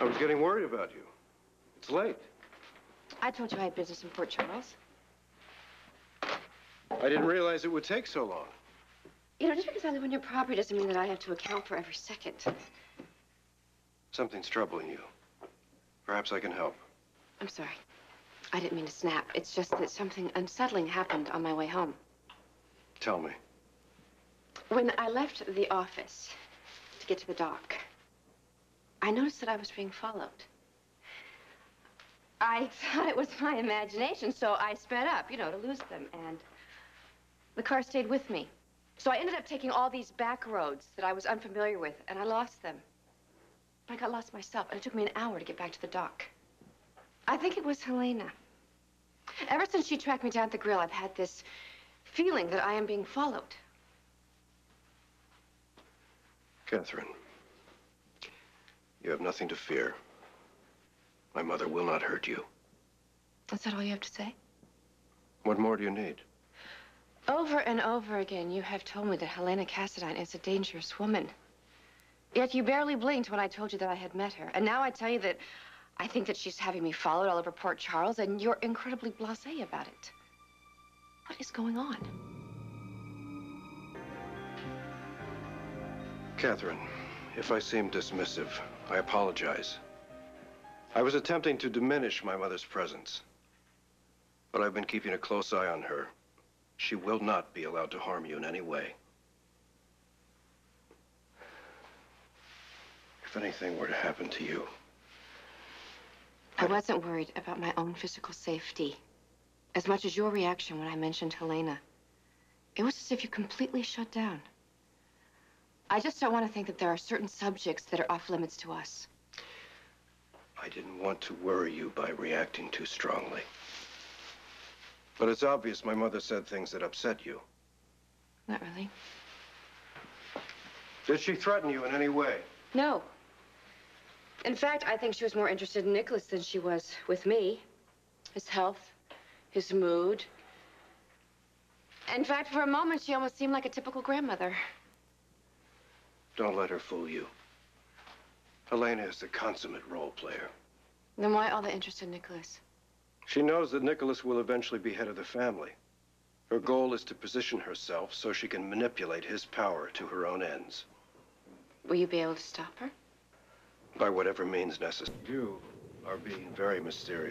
I was getting worried about you. It's late. I told you I had business in Port Charles. I didn't realize it would take so long. You know, just because I live on your property doesn't mean that I have to account for every second. Something's troubling you. Perhaps I can help. I'm sorry. I didn't mean to snap. It's just that something unsettling happened on my way home. Tell me. When I left the office to get to the dock, I noticed that I was being followed. I thought it was my imagination, so I sped up, you know, to lose them, and the car stayed with me. So I ended up taking all these back roads that I was unfamiliar with, and I lost them. I got lost myself, and it took me an hour to get back to the dock. I think it was Helena. Ever since she tracked me down at the grill, I've had this feeling that I am being followed. Katherine, you have nothing to fear. My mother will not hurt you. Is that all you have to say? What more do you need? Over and over again, you have told me that Helena Cassadine is a dangerous woman. Yet you barely blinked when I told you that I had met her. And now I tell you that I think that she's having me followed all over Port Charles, and you're incredibly blasé about it. What is going on? Katherine, if I seem dismissive, I apologize. I was attempting to diminish my mother's presence. But I've been keeping a close eye on her. She will not be allowed to harm you in any way. If anything were to happen to you, I wasn't worried about my own physical safety as much as your reaction when I mentioned Helena. It was as if you completely shut down. I just don't want to think that there are certain subjects that are off limits to us. I didn't want to worry you by reacting too strongly. But it's obvious my mother said things that upset you. Not really. Did she threaten you in any way? No. In fact, I think she was more interested in Nicholas than she was with me. His health, his mood. In fact, for a moment, she almost seemed like a typical grandmother. Don't let her fool you. Helena is the consummate role player. Then why all the interest in Nicholas? She knows that Nicholas will eventually be head of the family. Her goal is to position herself so she can manipulate his power to her own ends. Will you be able to stop her? By whatever means necessary. You are being very mysterious.